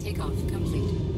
Takeoff complete.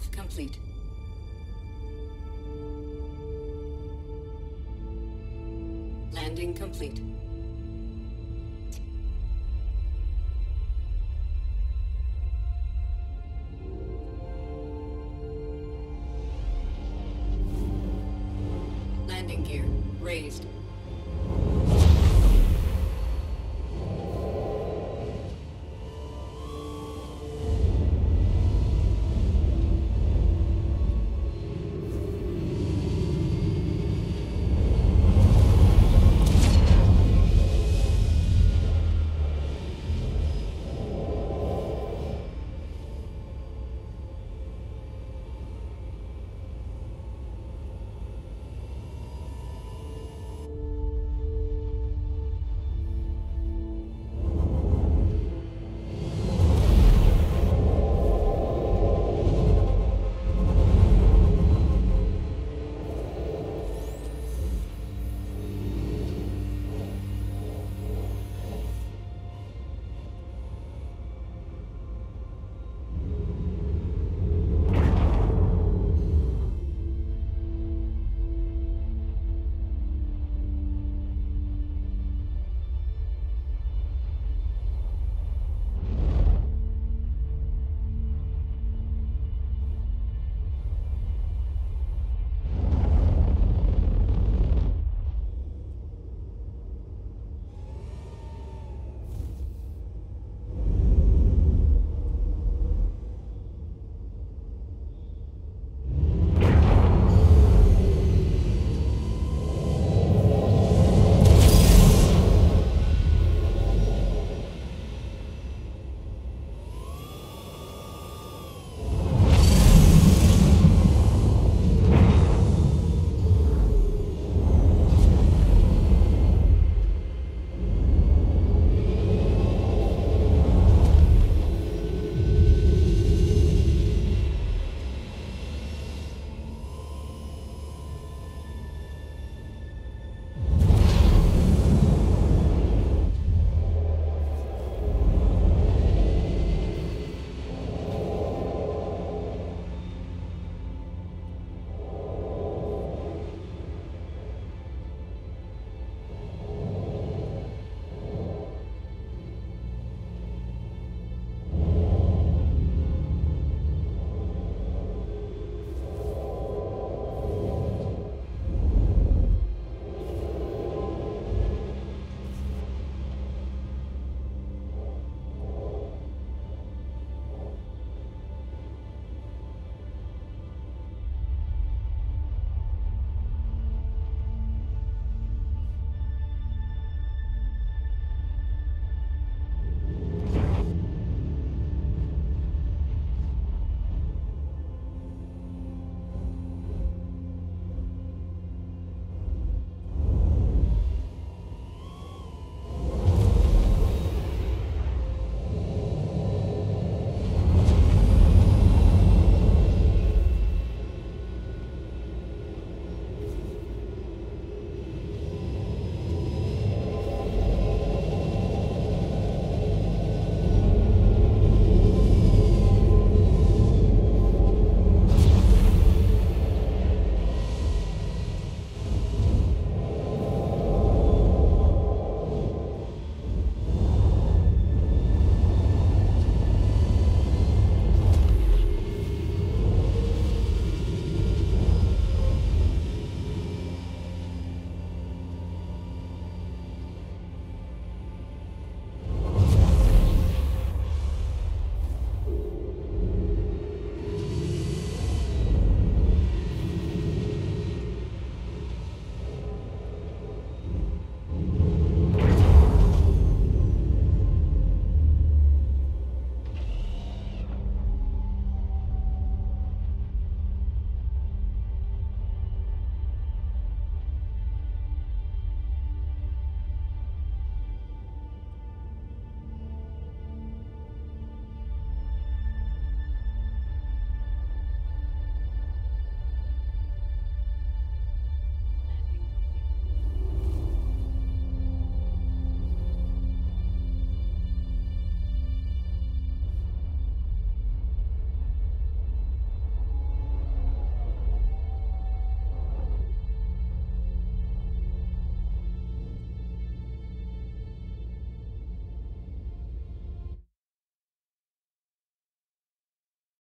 Takeoff complete. Landing complete. Landing gear raised.